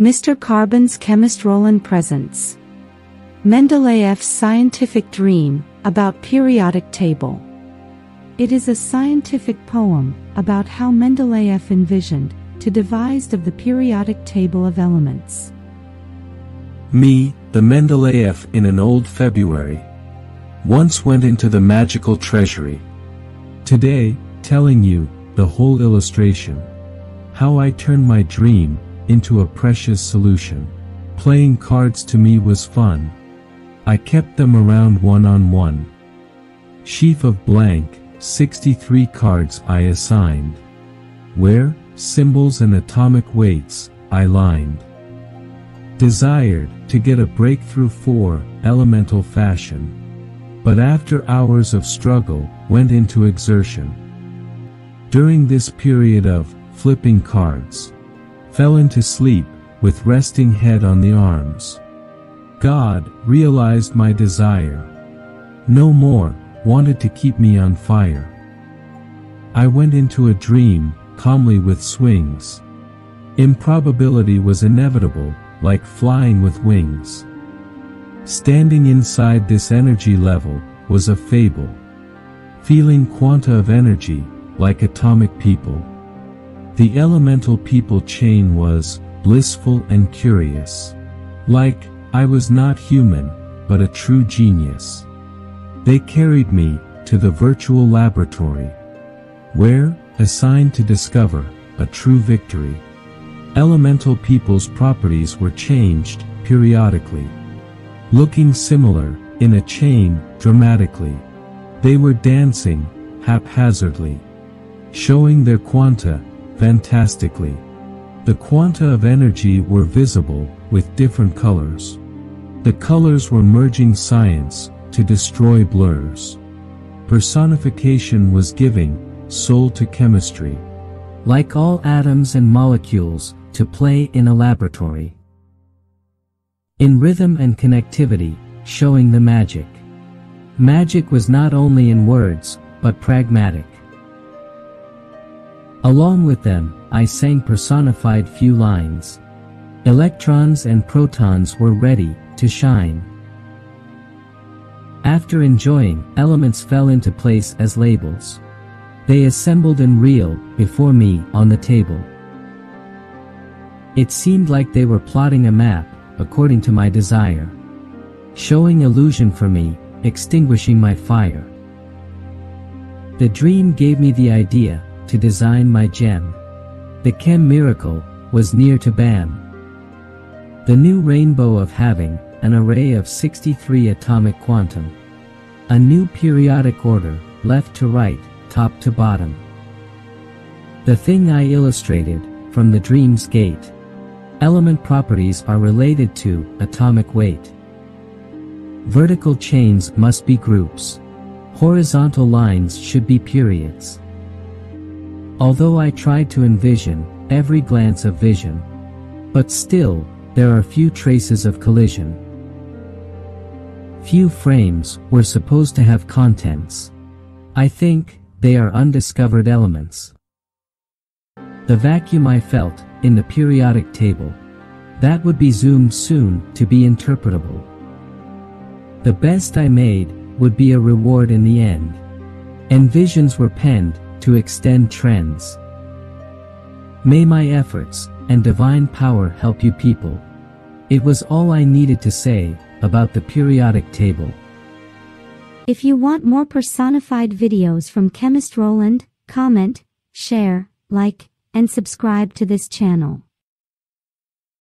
Mr. Carbon's Chemistroland presents Mendeleev's scientific dream about periodic table. It is a scientific poem about how Mendeleev envisioned to devise of the periodic table of elements. Me, the Mendeleev in an old February. Once went into the magical treasury. Today, telling you, the whole illustration. How I turned my dream, into a precious solution. Playing cards to me was fun. I kept them around one on one. Sheaf of blank, 63 cards I assigned. Where, symbols and atomic weights, I lined. Desired, to get a breakthrough for, elemental fashion. But after hours of struggle, went into exertion. During this period of, flipping cards, fell into sleep, with resting head on the arms. God realized my desire. No more, wanted to keep me on fire. I went into a dream, calmly with swings. Improbability was inevitable, like flying with wings. Standing inside this energy level, was a fable. Feeling quanta of energy, like atomic people. The elemental people chain was blissful and curious. Like, I was not human, but a true genius. They carried me to the virtual laboratory, where, assigned to discover a true victory. Elemental people's properties were changed periodically. Looking similar, in a chain, dramatically. They were dancing, haphazardly. Showing their quanta, fantastically. The quanta of energy were visible, with different colors. The colors were merging science, to destroy blurs. Personification was giving, soul to chemistry. Like all atoms and molecules, to play in a laboratory. In rhythm and connectivity, showing the magic. Magic was not only in words, but pragmatic. Along with them, I sang personified few lines. Electrons and protons were ready to shine. After enjoying, elements fell into place as labels. They assembled in real, before me, on the table. It seemed like they were plotting a map, according to my desire. Showing illusion for me, extinguishing my fire. The dream gave me the idea, to design my gem. The chem miracle was near to BAM. The new rainbow of having an array of 63 atomic quantum. A new periodic order, left to right, top to bottom. The thing I illustrated, from the dream's gate. Element properties are related to atomic weight. Vertical chains must be groups. Horizontal lines should be periods. Although I tried to envision every glance of vision, but still, there are few traces of collision. Few frames were supposed to have contents. I think, they are undiscovered elements. The vacuum I felt, in the periodic table, that would be zoomed soon to be interpretable. The best I made would be a reward in the end. And visions were penned to extend trends. May my efforts and divine power help you people. It was all I needed to say about the periodic table. If you want more personified videos from Chemistroland, comment, share, like, and subscribe to this channel.